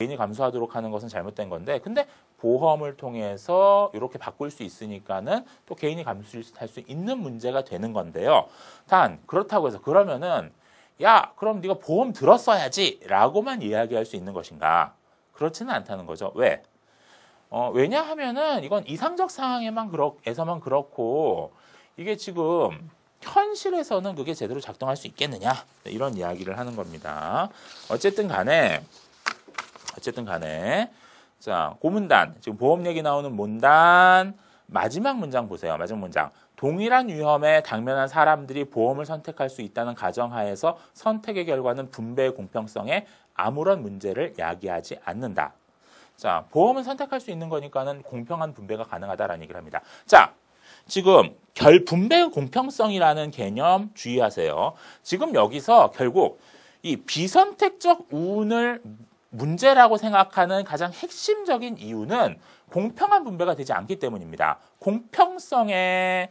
개인이 감수하도록 하는 것은 잘못된 건데 근데 보험을 통해서 이렇게 바꿀 수 있으니까는 또 개인이 감수할 수 있는 문제가 되는 건데요. 단 그렇다고 해서 그러면은 야 그럼 네가 보험 들었어야지 라고만 이야기할 수 있는 것인가? 그렇지는 않다는 거죠. 왜? 어, 왜냐하면은 이건 이상적 상황에만 그렇, 에서만 그렇고 이게 지금 현실에서는 그게 제대로 작동할 수 있겠느냐 네, 이런 이야기를 하는 겁니다. 어쨌든 간에 어쨌든 간에 자 고문단 지금 보험 얘기 나오는 문단 마지막 문장 보세요. 마지막 문장 동일한 위험에 당면한 사람들이 보험을 선택할 수 있다는 가정하에서 선택의 결과는 분배의 공평성에 아무런 문제를 야기하지 않는다. 자, 보험을 선택할 수 있는 거니까는 공평한 분배가 가능하다라는 얘기를 합니다. 자, 지금 결 분배 공평성이라는 개념 주의하세요. 지금 여기서 결국 이 비선택적 운을 문제라고 생각하는 가장 핵심적인 이유는 공평한 분배가 되지 않기 때문입니다. 공평성에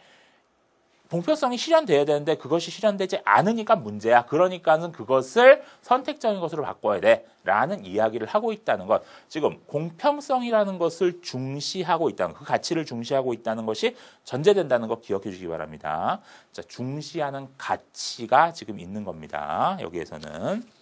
공평성이 실현돼야 되는데 그것이 실현되지 않으니까 문제야. 그러니까는 그것을 선택적인 것으로 바꿔야 돼. 라는 이야기를 하고 있다는 것. 지금 공평성이라는 것을 중시하고 있다는 그 가치를 중시하고 있다는 것이 전제된다는 거 기억해 주시기 바랍니다. 자, 중시하는 가치가 지금 있는 겁니다. 여기에서는.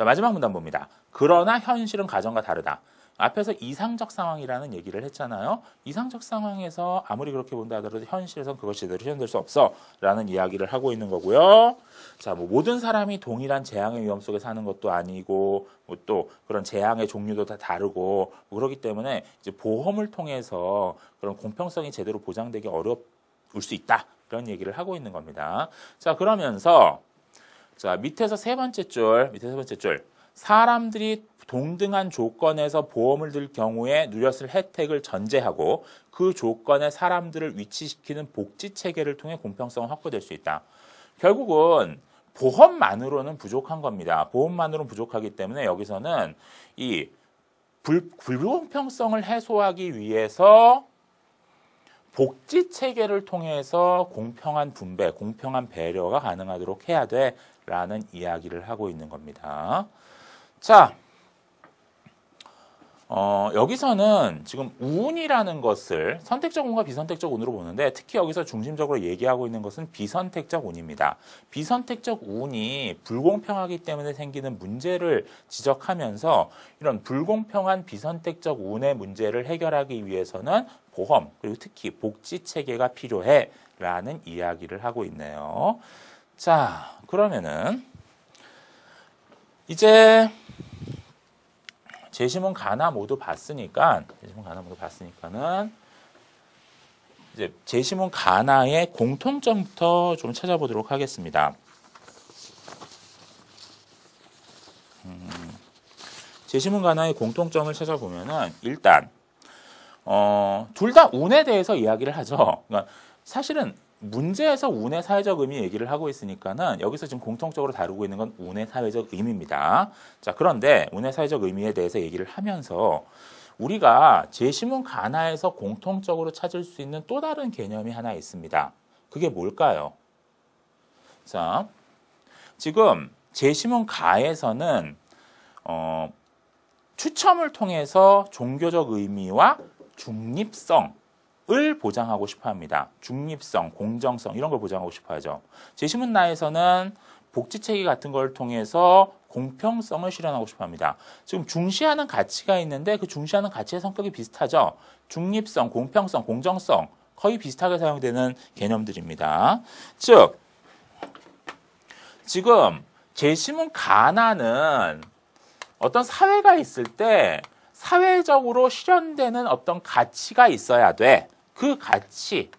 자, 마지막 문단 봅니다. 그러나 현실은 가정과 다르다. 앞에서 이상적 상황이라는 얘기를 했잖아요. 이상적 상황에서 아무리 그렇게 본다 하더라도 현실에선 그것이 제대로 실현될 수 없어 라는 이야기를 하고 있는 거고요. 자, 뭐 모든 사람이 동일한 재앙의 위험 속에 사는 것도 아니고 뭐 또 그런 재앙의 종류도 다 다르고 뭐 그렇기 때문에 이제 보험을 통해서 그런 공평성이 제대로 보장되기 어려울 수 있다. 그런 얘기를 하고 있는 겁니다. 자, 그러면서 자, 밑에서 세 번째 줄, 밑에 세 번째 줄. 사람들이 동등한 조건에서 보험을 들 경우에 누렸을 혜택을 전제하고 그 조건에 사람들을 위치시키는 복지 체계를 통해 공평성을 확보될 수 있다. 결국은 보험만으로는 부족한 겁니다. 보험만으로는 부족하기 때문에 여기서는 이 불, 불공평성을 해소하기 위해서 복지 체계를 통해서 공평한 분배, 공평한 배려가 가능하도록 해야 돼 라는 이야기를 하고 있는 겁니다. 자, 어, 여기서는 지금 운이라는 것을 선택적 운과 비선택적 운으로 보는데 특히 여기서 중심적으로 얘기하고 있는 것은 비선택적 운입니다. 비선택적 운이 불공평하기 때문에 생기는 문제를 지적하면서 이런 불공평한 비선택적 운의 문제를 해결하기 위해서는 보험 그리고 특히 복지 체계가 필요해 라는 이야기를 하고 있네요. 자, 그러면은 이제 제시문 가나 모두 봤으니까 제시문 가나 모두 봤으니까는 이제 제시문 가나의 공통점부터 좀 찾아보도록 하겠습니다. 음, 제시문 가나의 공통점을 찾아보면은 일단 어, 둘 다 운에 대해서 이야기를 하죠. 그러니까 사실은 문제에서 운의 사회적 의미 얘기를 하고 있으니까는 여기서 지금 공통적으로 다루고 있는 건 운의 사회적 의미입니다. 자, 그런데 운의 사회적 의미에 대해서 얘기를 하면서 우리가 제시문 가나에서 공통적으로 찾을 수 있는 또 다른 개념이 하나 있습니다. 그게 뭘까요? 자, 지금 제시문 가에서는 어, 추첨을 통해서 종교적 의미와 중립성 을 보장하고 싶어 합니다. 중립성, 공정성 이런 걸 보장하고 싶어 하죠. 제시문 나에서는 복지체계 같은 걸 통해서 공평성을 실현하고 싶어 합니다. 지금 중시하는 가치가 있는데 그 중시하는 가치의 성격이 비슷하죠. 중립성, 공평성, 공정성 거의 비슷하게 사용되는 개념들입니다. 즉, 지금 제시문 가나는 어떤 사회가 있을 때 사회적으로 실현되는 어떤 가치가 있어야 돼. 그 가치,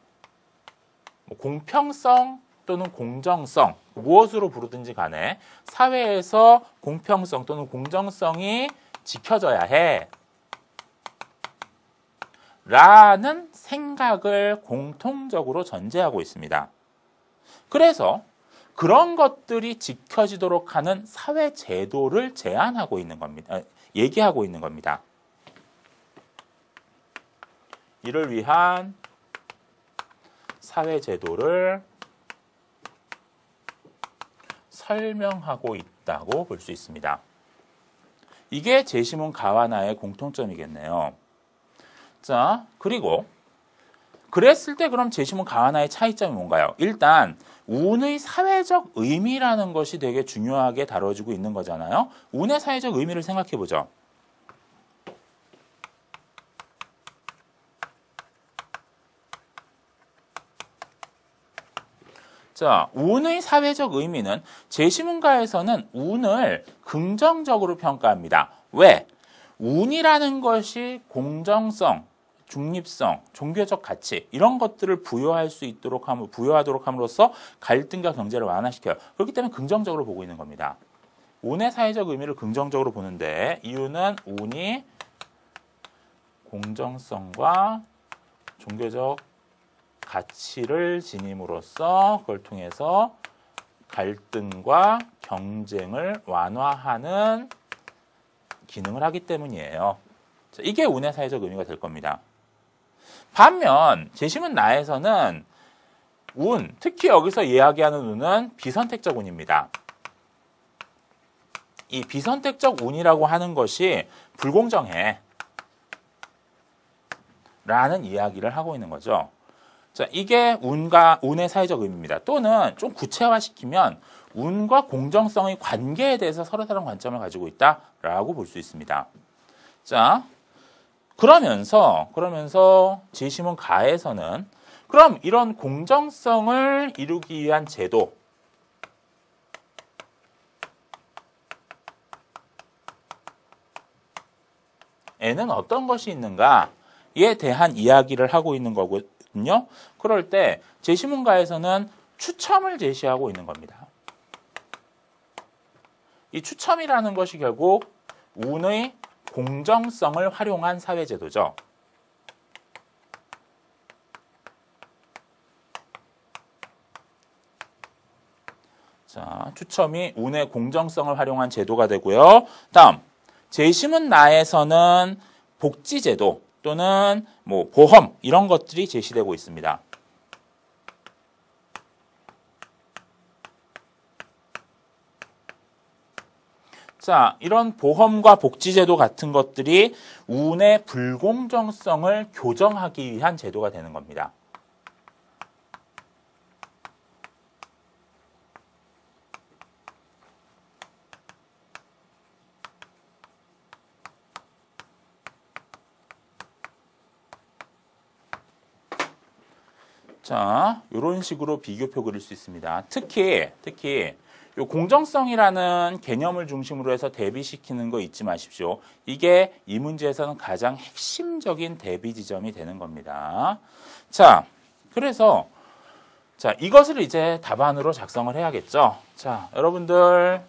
뭐 공평성 또는 공정성, 무엇으로 부르든지 간에 사회에서 공평성 또는 공정성이 지켜져야 해. 라는 생각을 공통적으로 전제하고 있습니다. 그래서 그런 것들이 지켜지도록 하는 사회 제도를 제안하고 있는 겁니다. 얘기하고 있는 겁니다. 이를 위한 사회 제도를 설명하고 있다고 볼 수 있습니다. 이게 제시문 가와나의 공통점이겠네요. 자, 그리고 그랬을 때 그럼 제시문 가와나의 차이점이 뭔가요? 일단 운의 사회적 의미라는 것이 되게 중요하게 다뤄지고 있는 거잖아요. 운의 사회적 의미를 생각해 보죠. 자, 운의 사회적 의미는 제시문가에서는 운을 긍정적으로 평가합니다. 왜? 운이라는 것이 공정성, 중립성, 종교적 가치 이런 것들을 부여할 수 있도록 함, 부여하도록 함으로써 갈등과 경제를 완화시켜요. 그렇기 때문에 긍정적으로 보고 있는 겁니다. 운의 사회적 의미를 긍정적으로 보는데 이유는 운이 공정성과 종교적 가치를 지님으로써 그걸 통해서 갈등과 경쟁을 완화하는 기능을 하기 때문이에요. 자, 이게 운의 사회적 의미가 될 겁니다. 반면 재심은 나에서는 운, 특히 여기서 이야기하는 운은 비선택적 운입니다. 이 비선택적 운이라고 하는 것이 불공정해. 라는 이야기를 하고 있는 거죠. 자, 이게 운과 운의 사회적 의미입니다. 또는 좀 구체화시키면 운과 공정성의 관계에 대해서 서로 다른 관점을 가지고 있다라고 볼 수 있습니다. 자, 그러면서 그러면서 제시문 가에서는 그럼 이런 공정성을 이루기 위한 제도 에는 어떤 것이 있는가에 대한 이야기를 하고 있는 거 거든요. 그럴 때 제시문가에서는 추첨을 제시하고 있는 겁니다. 이 추첨이라는 것이 결국 운의 공정성을 활용한 사회제도죠. 자, 추첨이 운의 공정성을 활용한 제도가 되고요. 다음, 재심은 나에서는 복지제도 또는 뭐 보험 이런 것들이 제시되고 있습니다. 자, 이런 보험과 복지제도 같은 것들이 운의 불공정성을 교정하기 위한 제도가 되는 겁니다. 자, 이런 식으로 비교표 그릴 수 있습니다. 특히, 특히, 요 공정성이라는 개념을 중심으로 해서 대비시키는 거 잊지 마십시오. 이게 이 문제에서는 가장 핵심적인 대비 지점이 되는 겁니다. 자, 그래서 자, 이것을 이제 답안으로 작성을 해야겠죠. 자, 여러분들